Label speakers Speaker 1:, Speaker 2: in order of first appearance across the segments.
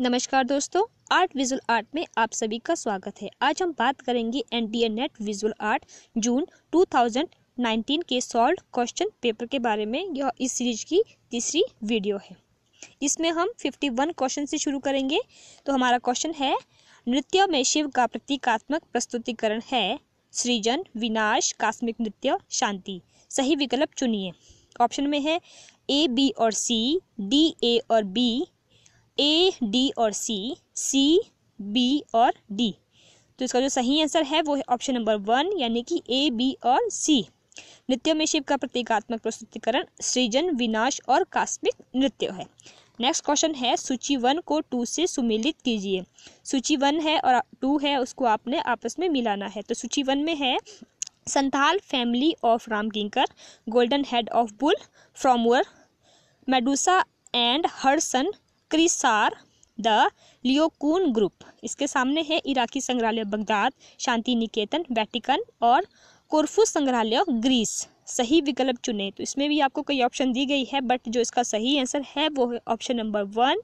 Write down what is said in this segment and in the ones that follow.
Speaker 1: नमस्कार दोस्तों, art visual art में आप सभी का स्वागत है। आज हम बात करेंगे N NDA NET visual art June 2019 के सॉल्व क्वेश्चन पेपर के बारे में। यह इस सीरीज़ की तीसरी वीडियो है। इसमें हम 51 क्वेश्चन से शुरू करेंगे। तो हमारा क्वेश्चन है, नृत्य में शिव का प्रतीकात्मक प्रस्तुतिकरण है। सृजन, विनाश, कास्मिक नृत्य, शांति। सही विकल्प चुनिए। ऑप्शन में है ए बी और सी डी ए और बी ए डी और सी सी बी और डी तो इसका जो सही आंसर है वो है ऑप्शन नंबर वन यानी कि ए बी और सी नृत्य में शिव का प्रतीकात्मक प्रस्तुतिकरण, सृजन, विनाश और कास्मिक नृत्य है। नेक्स्ट क्वेश्चन है, सूची वन को टू से सुमिलित कीजिए। सूची वन है और टू है, उसको आपने आपस में मिलाना है। तो सूची वन में है, Santhal, family of Ram Kinkar golden head of bull, from Ur, Medusa and her son Chrysaor the Laocoon group. इसके सामने है इराकी संग्रहालय बगदाद शांति निकेतन वेटिकन और कोरफू संग्रहालय ग्रीस। सही विकल्प चुने। तो इसमें भी आपको कई ऑप्शन दी गई है बट जो इसका सही आंसर है, वो है ऑप्शन नंबर वन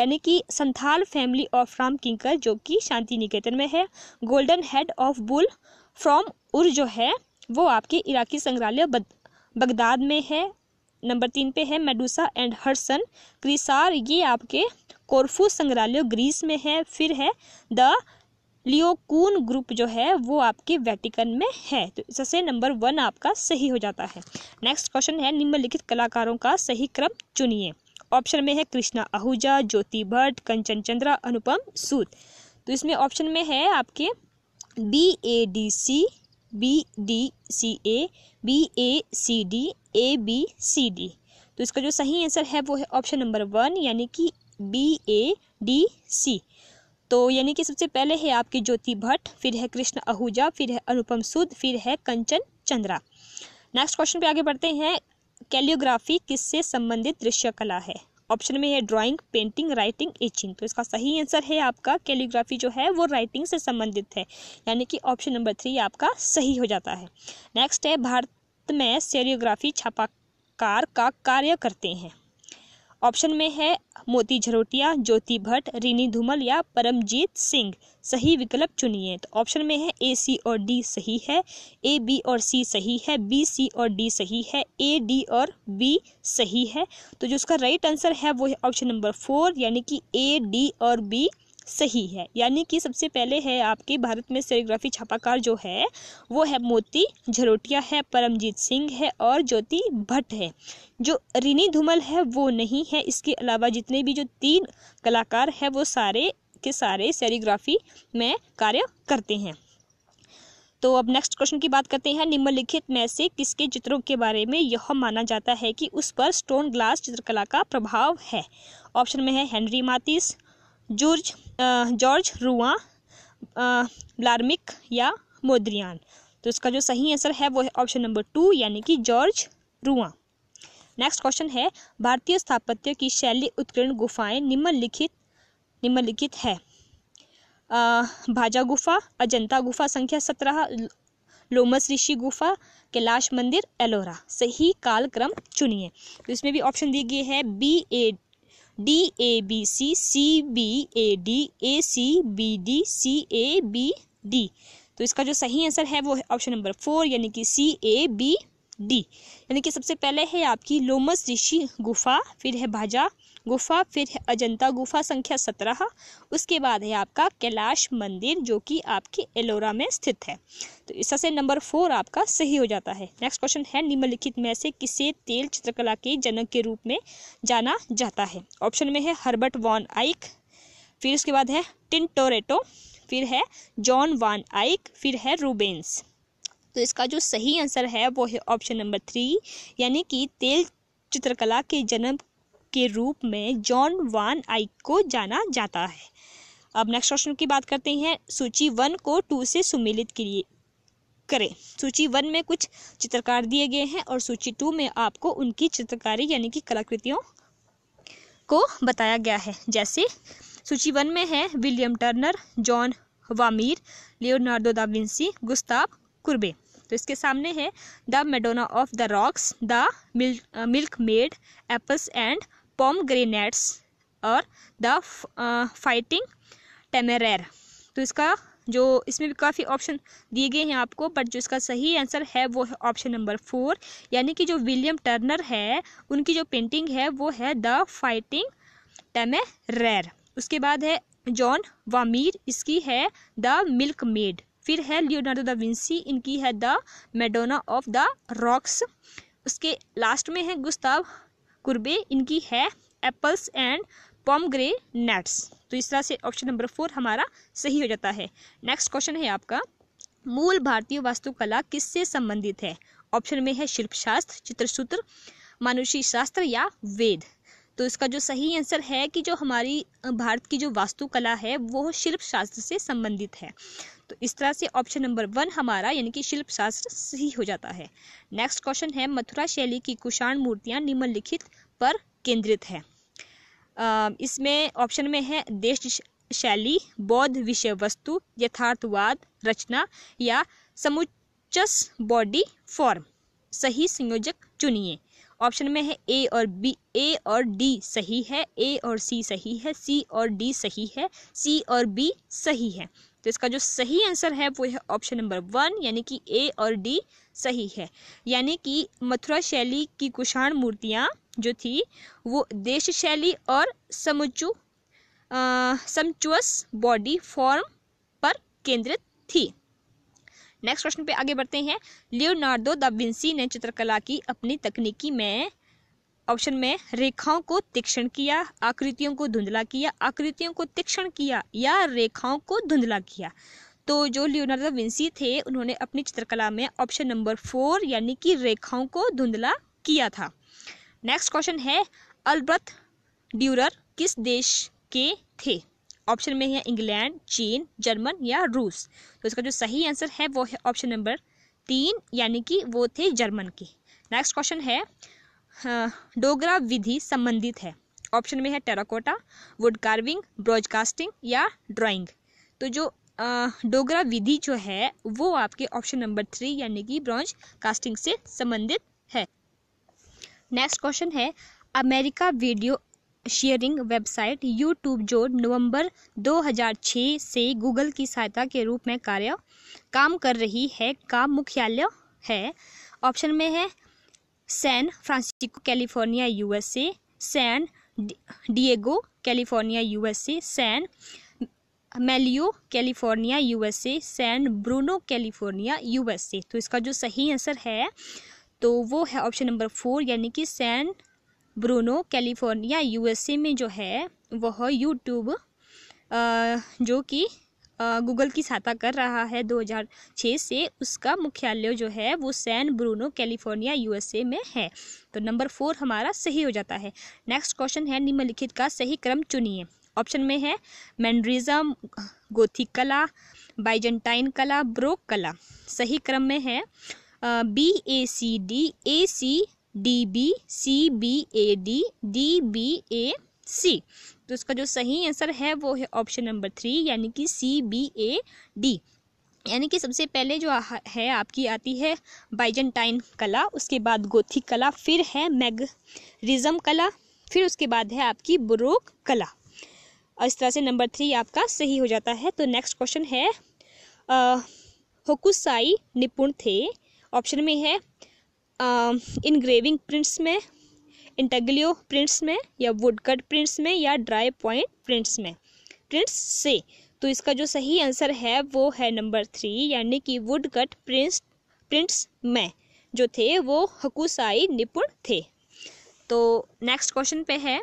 Speaker 1: यानी कि संथाल फैमिली ऑफ़ राम किंकर जो कि शांति निकेतन में है। Golden head of bull from Ur जो है, वो आपके इराकी संग्रहालय बगदाद में है। नंबर तीन पे है मेडुसा एंड हर्सन। क्रिसार, ये आपके कोरफू संग्रहालय ग्रीस में है, फिर है द लियोकून ग्रुप जो है, वो आपके वेटिकन में है। तो इससे नंबर वन आपका सही हो जाता है। नेक्स्ट क्वेश्चन है, निम्नलिखित कलाकारों का सही क्रम चुनिए। ऑप्शन में है कृष्णा आहूजा, ज्योति भट्ट, कंचन चंद्रा, अनुपम सूद। तो इसमें ऑप्शन में है आपके B A D C B D C A B A C D A B C D तो इसका जो सही आंसर है वो है ऑप्शन नंबर वन यानी कि बी ए डी सी तो यानी कि सबसे पहले है आपकी ज्योति भट्ट, फिर है कृष्ण आहूजा, फिर है अनुपम सूद, फिर है कंचन चंद्रा. नेक्स्ट क्वेश्चन पे आगे बढ़ते हैं. कैलियोग्राफी किससे संबंधित दृश्य कला है? ऑप्शन में है ड्राइंग, पेंटिंग, राइटिंग, एचिंग। तो इसका सही आंसर है आपका कैलीग्राफी जो है वो राइटिंग से संबंधित है। यानी कि ऑप्शन नंबर थ्री आपका सही हो जाता है। नेक्स्ट है, भारत में सेरियोग्राफी छापाकार का कार्य करते हैं। ऑप्शन में है मोती झरोटिया, ज्योति भट्ट, रीनी धूमल या परमजीत सिंह। सही विकल्प चुनिए। तो ऑप्शन में है ए, सी और डी सही है। ए, बी और सी सही है। बी, सी और डी सही है। ए, डी और बी सही है। तो जो उसका राइट आंसर है वो है ऑप्शन नंबर फोर यानी कि ए, डी और बी। सही है। यानी कि सबसे पहले है आपके भारत में सेरियोग्राफी छापाकार जो है, वो है मोती झरोटिया है, परमजीत सिंह है और ज्योति भट्ट है। जो रिनी धूमल है, वो नहीं है। इसके अलावा जितने भी जो तीन कलाकार है, वो सारे के सारे सेरियोग्राफी में कार्य करते हैं। तो अब नेक्स्ट क्वेश्चन की बात करते हैं। निम्नलिखित में से किसके चित्रों के बारे में यह माना जाता है कि उस पर स्टोन ग्लास चित्रकला का प्रभाव है? ऑप्शन में है हेनरी मातिस जॉर्ज जॉर्ज रुआ ब्लार्मिक या मोद्रियान। तो इसका जो सही आंसर है वो है ऑप्शन नंबर टू यानी कि जॉर्ज रुआ। नेक्स्ट क्वेश्चन है भारतीय स्थापत्य की शैली उत्कीर्ण गुफाएँ निम्नलिखित निम्नलिखित है। आ, भाजा गुफा अजंता गुफा संख्या सत्रह लोमस ऋषि गुफा कैलाश मंदिर एलोरा। सही कालक्रम चुनिए। तो इसमें भी ऑप्शन दी गई है B A D A B C C B A D A C B D C A B D तो इसका जो सही आंसर है वो है ऑप्शन नंबर फोर यानी कि सी ए बी डी यानी कि सबसे पहले है आपकी लोमस ऋषि गुफा, फिर है भाजा गुफा, फिर अजंता गुफा संख्या सत्रह। उसके बाद है आपका कैलाश मंदिर, जो कि आपके एलोरा में स्थित है। तो इससे नंबर फोर आपका सही हो जाता है। नेक्स्ट क्वेश्चन है, निम्नलिखित में से किसे तेल चित्रकला के जनक के रूप में जाना जाता है? ऑप्शन में है हर्बर्ट वॉन आइक फिर उसके बाद है टिनटोरेटो, फिर है जॉन वान आइक फिर है रूबेंस तो इसका जो सही आंसर है, वो है ऑप्शन नंबर थ्री यानी कि तेल चित्रकला के जन्म के रूप में जॉन वान आइक को जाना जाता है। अब नेक्स्ट क्वेश्चन की बात करते हैं। सूची वन को टू से सुमिलित करिए करें। सूची वन में कुछ चित्रकार दिए गए हैं और सूची टू में आपको उनकी चित्रकारी यानी कि कलाकृतियों को बताया गया है। जैसे सूची वन में है William Turner, John Vermeer, Leonardo da Vinci Gustave Courbet. तो इसके सामने है the Madonna of the rocks, the milkmaid apples and pomegranates और द फाइटिंग टेमेरेर तो इसका जो, इसमें भी काफ़ी ऑप्शन दिए गए हैं आपको बट जो इसका सही आंसर है वो है ऑप्शन नंबर फोर यानी कि जो विलियम टर्नर है, उनकी जो पेंटिंग है वो है द फाइटिंग टेमेरेर उसके बाद है जॉन वामीर इसकी है द मिल्क मेड फिर है लियोनार्डो द विंसी इनकी है the Madonna of the rocks उसके लास्ट में है गुस्ताव कुर्बे, इनकी है एप्पल्स एंड पॉमग्रे नेट्स तो इस तरह से ऑप्शन नंबर फोर हमारा सही हो जाता है। नेक्स्ट क्वेश्चन है आपका, मूल भारतीय वास्तुकला किससे संबंधित है? ऑप्शन में है शिल्पशास्त्र, चित्रसूत्र, मानुषी शास्त्र या वेद। तो इसका जो सही आंसर है कि जो हमारी भारत की जो वास्तुकला है, वो शिल्प शास्त्र से संबंधित है। तो इस तरह से ऑप्शन नंबर वन हमारा, यानी कि शिल्प शास्त्र सही हो जाता है। नेक्स्ट क्वेश्चन है, मथुरा शैली की कुषाण मूर्तियाँ निम्नलिखित पर केंद्रित है। इसमें ऑप्शन में है देश शैली, बौद्ध विषय वस्तु, यथार्थवाद, रचना या समुचस बॉडी फॉर्म सही संयोजक चुनिए। ऑप्शन में है ए और बी ए और डी सही है ए और सी सही है सी और डी सही है सी और बी सही है। तो इसका जो सही आंसर है वो है ऑप्शन नंबर वन, यानी कि ए और डी सही है। यानी कि मथुरा शैली की कुषाण मूर्तियाँ जो थी, वो देश शैली और समुचु समचुअस बॉडी फॉर्म पर केंद्रित थी। नेक्स्ट क्वेश्चन पे आगे बढ़ते हैं। लियोनार्डो द विंसी ने चित्रकला की अपनी तकनीकी में ऑप्शन में रेखाओं को तीक्ष्ण किया, आकृतियों को धुंधला किया, आकृतियों को तीक्ष्ण किया या रेखाओं को धुंधला किया। तो जो लियोनार्डो विंसी थे, उन्होंने अपनी चित्रकला में ऑप्शन नंबर फोर यानी कि रेखाओं को धुंधला किया था। नेक्स्ट क्वेश्चन है, अल्ब्रत ड्यूरर किस देश के थे? ऑप्शन में है इंग्लैंड, चीन, जर्मन या रूस। तो इसका जो सही आंसर है, वो है ऑप्शन नंबर तीन, यानी कि वो थे जर्मन के। नेक्स्ट क्वेश्चन है डोगरा विधि संबंधित है। ऑप्शन में है टेराकोटा वुड कार्विंग ब्रॉडकास्टिंग या ड्राइंग तो जो डोगरा विधि जो है, वो आपके ऑप्शन नंबर थ्री, यानी कि ब्रॉन्ज कास्टिंग से संबंधित है। नेक्स्ट क्वेश्चन है, America video sharing website YouTube जो नवंबर 2006 से गूगल की सहायता के रूप में कार्य काम कर रही है का मुख्यालय है। ऑप्शन में है San Francisco, California, USA. San Diego, California, USA. San Mateo, California, USA. San Bruno, California, USA. तो इसका जो सही आंसर है तो वो है ऑप्शन नंबर फोर, यानी कि सैन ब्रूनो, कैलिफ़ोर्निया, यूएसए में जो है, वह यूट्यूब जो कि गूगल की सहायता कर रहा है 2006 से, उसका मुख्यालय जो है, वो सैन ब्रूनो, कैलिफ़ोर्निया, यूएसए में है। तो नंबर फोर हमारा सही हो जाता है। नेक्स्ट क्वेश्चन है, निम्नलिखित का सही क्रम चुनिए। ऑप्शन में है मैंड्रिज्म गोथिक कला बाइजेंटाइन कला ब्रोक कला। सही क्रम में है B A C D A C D B C B A D D B A C तो इसका जो सही आंसर है वो है ऑप्शन नंबर थ्री यानी कि सी बी ए डी यानी कि सबसे पहले जो है आपकी आती है बाइजेंटाइन कला, उसके बाद गोथिक कला, फिर है मैगरिज्म कला, फिर उसके बाद है आपकी बुरोक कला। और इस तरह से नंबर थ्री आपका सही हो जाता है। तो नेक्स्ट क्वेश्चन है होकुसाई निपुण थे। ऑप्शन में है इनग्रेविंग प्रिंट्स में इंटेग्लियो प्रिंट्स में, या वुडकट प्रिंट्स में, या ड्राई पॉइंट प्रिंट्स में। प्रिंट्स से तो इसका जो सही आंसर है, वो है नंबर थ्री यानी कि वुडकट प्रिंट्स प्रिंट्स में जो थे, वो हकुसाई निपुण थे। तो नेक्स्ट क्वेश्चन पे है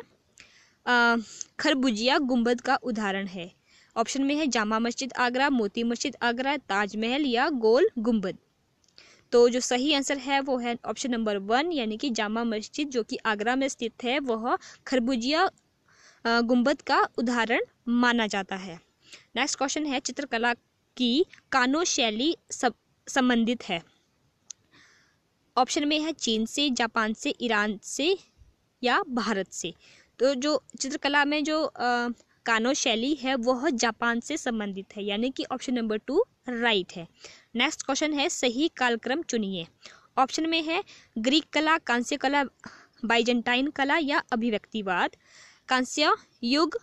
Speaker 1: खरबुजिया गुंबद का उदाहरण है। ऑप्शन में है, जामा मस्जिद आगरा, मोती मस्जिद आगरा, ताजमहल या गोल गुंबद। तो जो सही आंसर है वो है ऑप्शन नंबर वन यानी कि जामा मस्जिद जो कि आगरा में स्थित है। वह खरबुजिया गुंबद का उदाहरण माना जाता है। नेक्स्ट क्वेश्चन है चित्रकला की कानो शैली सब संबंधित है। ऑप्शन में है चीन से जापान से ईरान से या भारत से। तो जो चित्रकला में जो आ, कानो शैली है वह जापान से संबंधित है यानी कि ऑप्शन नंबर टू राइट है। नेक्स्ट क्वेश्चन है, सही कालक्रम चुनिए। ऑप्शन में है ग्रीक कला कांस्य कला बाइजेंटाइन कला या अभिव्यक्तिवाद। कांस्य युग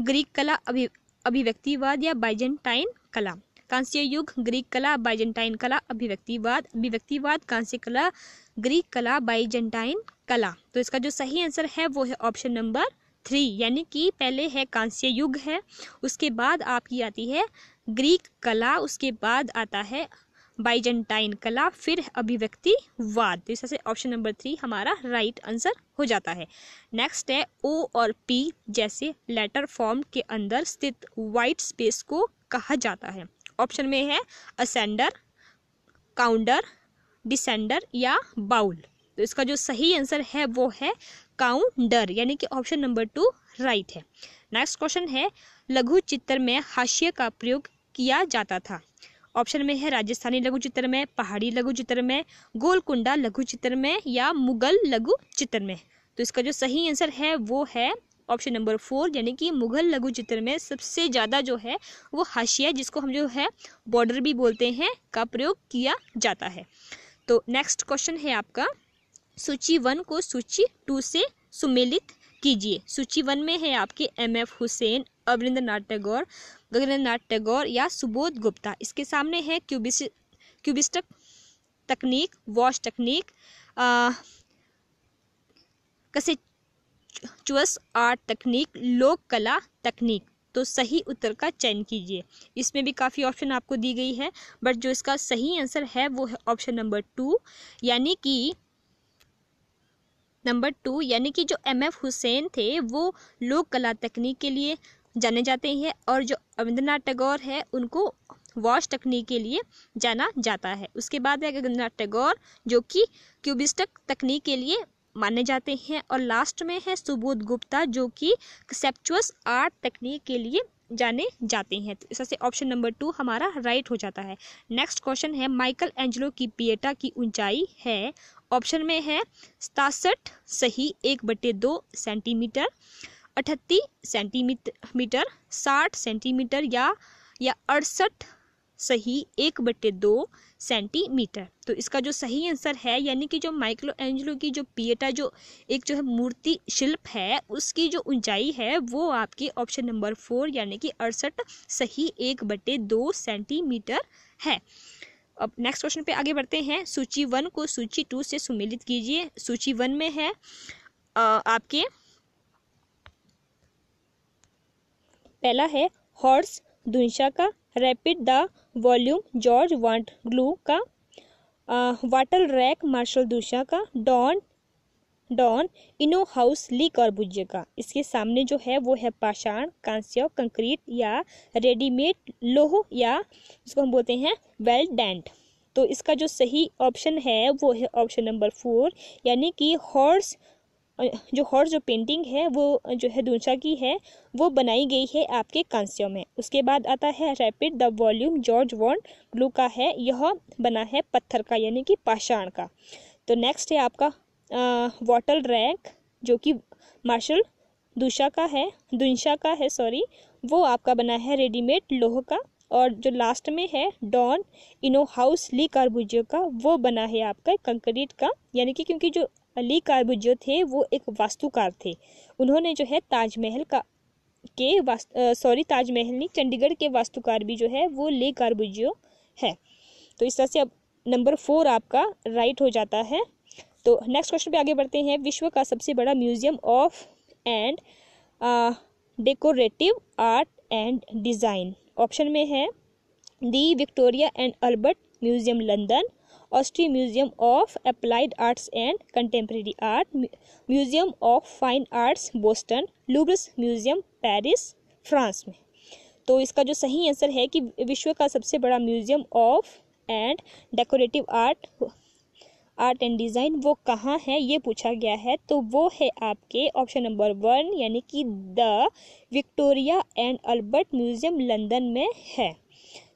Speaker 1: ग्रीक कला, अभि, अभिव्यक्तिवाद या बाइजेंटाइन कला। कांस्य युग ग्रीक कला बाइजेंटाइन कला, अभिव्यक्तिवाद अभिव्यक्तिवाद कांस्य कला ग्रीक कला बाइजेंटाइन कला। तो इसका जो सही आंसर है, वो है ऑप्शन नंबर थ्री यानी कि पहले है कांस्य युग है, उसके बाद आपकी आती है ग्रीक कला उसके बाद आता है बाइजेंटाइन कला, फिर अभिव्यक्तिवाद। तो इससे ऑप्शन नंबर थ्री हमारा राइट right आंसर हो जाता है। नेक्स्ट है ओ और पी जैसे लेटर फॉर्म के अंदर स्थित वाइट स्पेस को कहा जाता है। ऑप्शन में है असेंडर काउंडर डिसेंडर या बाउल तो इसका जो सही आंसर है वो है काउंडर यानी कि ऑप्शन नंबर टू राइट है। नेक्स्ट क्वेश्चन है लघु चित्र में हाशिए का प्रयोग किया जाता था। ऑप्शन में है राजस्थानी लघु चित्र में, पहाड़ी लघु चित्र में, गोलकुंडा लघु चित्र में या मुगल लघु चित्र में। तो इसका जो सही आंसर है वो है ऑप्शन नंबर फोर, यानी कि मुगल लघु चित्र में सबसे ज़्यादा जो है वो हाशिया जिसको हम जो है बॉर्डर भी बोलते हैं, का प्रयोग किया जाता है। तो नेक्स्ट क्वेश्चन है आपका, सूची वन को सूची टू से सुमेलित कीजिए। सूची वन में है आपके M F Hussain Abanindranath Tagore Gaganendranath Tagore या सुबोध गुप्ता। इसके सामने है क्यूबिस, क्यूबिस्टक तकनीक, वॉश तकनीक कसे चुअस आर्ट तकनीक लोक कला तकनीक। तो सही उत्तर का चयन कीजिए। इसमें भी काफ़ी ऑप्शन आपको दी गई है बट जो इसका सही आंसर है वो है ऑप्शन नंबर टू यानी कि नंबर टू यानी कि जो एम एफ़ हुसैन थे, वो लोक कला तकनीक के लिए जाने जाते हैं और जो रविंद्रनाथ टैगोर है, उनको वॉश तकनीक के लिए जाना जाता है। उसके बाद है रविंद्रनाथ टैगोर, जो कि क्यूबिस्टक तकनीक के लिए माने जाते हैं। और लास्ट में है सुबोध गुप्ता, जो कि कंसेप्चुअस आर्ट तकनीक के लिए जाने जाते हैं। तो इससे ऑप्शन नंबर टू हमारा राइट हो जाता है। नेक्स्ट क्वेश्चन है माइकल एंजलो की पिएटा की ऊंचाई है। ऑप्शन में है सतासठ सही एक बटे दो सेंटीमीटर अठत्ती सेंटीमीटर साठ सेंटीमीटर या या अड़सठ सही एक बटे दो सेंटीमीटर। तो इसका जो सही आंसर है यानी कि जो माइक्रो एंजलो की जो पिएटा जो एक जो है मूर्ति शिल्प है उसकी जो ऊंचाई है वो आपकी ऑप्शन नंबर फोर यानी कि अड़सठ सही एक बटे दो सेंटीमीटर है। अब नेक्स्ट क्वेश्चन पे आगे बढ़ते हैं। सूची वन को सूची टू से सुमेलित कीजिए। सूची वन में है आ, आपके पहला है हॉर्स दुनशा का, rapid the volume George Vantongerloo का वाटर रैक मार्शल दूशा का, Dom domino house Le Corbusier का। इसके सामने जो है वो है पाषाण, कांस्य, कंक्रीट या रेडीमेड लोह या इसको हम बोलते हैं वेल डेंट। तो इसका जो सही ऑप्शन है वो है ऑप्शन नंबर फोर, यानी कि हॉर्स जो हॉर्स जो पेंटिंग है, वो, जो है दूसरा की है, वो बनाई गई है आपके कांस्यों में। उसके बाद आता है rapid the volume George Vantongerloo का है। यह बना है पत्थर का, यानी कि पाषाण का। तो नेक्स्ट है आपका वाटर रैक, जो कि मार्शल दूशा का है दुनशा का है सॉरी वो आपका बना है रेडीमेड लोह का। और जो लास्ट में है डॉन इनो हाउस ली कार्बुजियो का, वो बना है आपका कंक्रीट का। यानी कि क्योंकि जो अली कार्बुजियो थे, वो एक वास्तुकार थे। उन्होंने जो है ताजमहल का के सॉरी ताजमहल नहीं, चंडीगढ़ के वास्तुकार भी जो है, वो ले कार्बुजियो है। तो इस तरह से अब नंबर फोर आपका राइट हो जाता है। तो नेक्स्ट क्वेश्चन पे आगे बढ़ते हैं। विश्व का सबसे बड़ा museum of and decorative art and design. Option में है, the Victoria and Albert museum, London. Austrian museum of applied arts and contemporary art museum of fine arts Boston लूब्रस museum Paris France में। तो इसका जो सही आंसर है कि विश्व का सबसे बड़ा museum of and decorative art art and design वो कहाँ है, ये पूछा गया है। तो वो है आपके ऑप्शन नंबर वन यानी कि the Victoria and Albert museum London में है।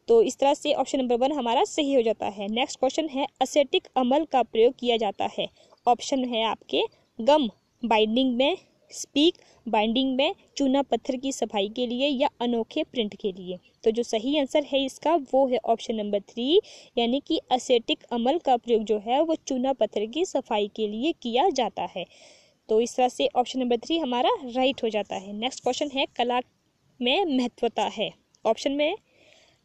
Speaker 1: तो इस तरह से ऑप्शन नंबर वन हमारा सही हो जाता है। नेक्स्ट क्वेश्चन है असेटिक अमल का प्रयोग किया जाता है। ऑप्शन है आपके गम बाइंडिंग में स्पीक बाइंडिंग में चूना पत्थर की सफ़ाई के लिए या अनोखे प्रिंट के लिए। तो जो सही आंसर है इसका, वो है ऑप्शन नंबर थ्री यानी कि असेटिक अमल का प्रयोग जो है, वो चूना पत्थर की सफ़ाई के लिए किया जाता है। तो इस तरह से ऑप्शन नंबर थ्री हमारा राइट हो जाता है। नेक्स्ट क्वेश्चन है, कला में महत्वता है। ऑप्शन में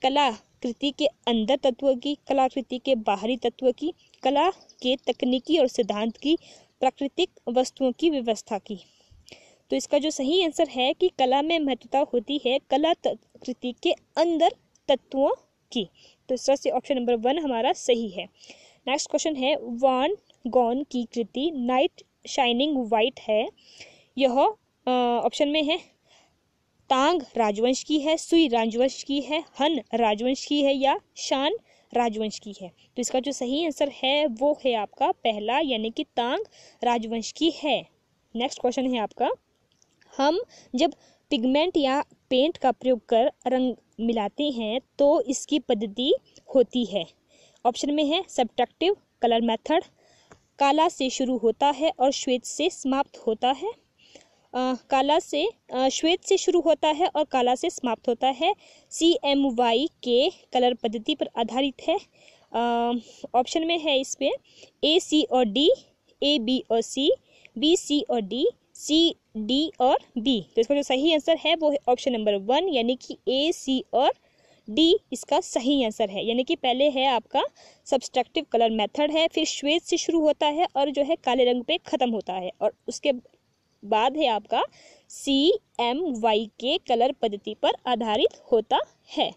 Speaker 1: कलाकृति के अंदर तत्व की कलाकृति के बाहरी तत्व की, कला के तकनीकी और सिद्धांत की, प्राकृतिक वस्तुओं की व्यवस्था की। तो इसका जो सही आंसर है कि कला में महत्वता होती है कला कृति के अंदर तत्वों की। तो इस तरह से ऑप्शन नंबर वन हमारा सही है। नेक्स्ट क्वेश्चन है वन गॉन की कृति नाइट शाइनिंग वाइट है। यह ऑप्शन में है। तांग राजवंश की है, सुई राजवंश की है, हन राजवंश की है या शान राजवंश की है। तो इसका जो सही आंसर है, वो है आपका पहला, यानी कि तांग राजवंश की है। नेक्स्ट क्वेश्चन है आपका। हम जब पिगमेंट या पेंट का प्रयोग कर रंग मिलाते हैं तो इसकी पद्धति होती है। ऑप्शन में है सब्ट्रैक्टिव कलर मेथड काला से शुरू होता है और श्वेत से समाप्त होता है। काला से श्वेत से शुरू होता है और काला से समाप्त होता है। सी एम वाई के कलर पद्धति पर आधारित है। ऑप्शन में है इस पे ए सी और डी ए बी और सी बी सी और डी सी डी और बी तो इसका जो सही आंसर है वो है ऑप्शन नंबर वन यानी कि ए सी और डी इसका सही आंसर है। यानी कि पहले है आपका सब्सट्रक्टिव कलर मेथड है, फिर श्वेत से शुरू होता है और जो है काले रंग पे ख़त्म होता है और उसके बाद है आपका C M Y K colour पद्धति पर आधारित होता है।